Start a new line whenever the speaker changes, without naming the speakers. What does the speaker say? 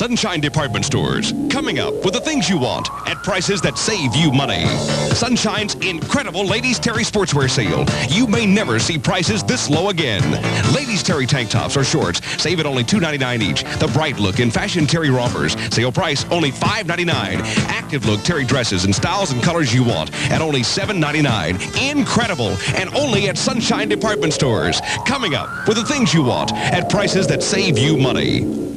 Sunshine Department Stores. Coming up with the things you want at prices that save you money. Sunshine's incredible Ladies Terry Sportswear sale. You may never see prices this low again. Ladies Terry tank tops or shorts save at only $2.99 each. The bright look in fashion Terry rompers. Sale price only $5.99. Active look Terry dresses in styles and colors you want at only $7.99. Incredible and only at Sunshine Department Stores. Coming up with the things you want at prices that save you money.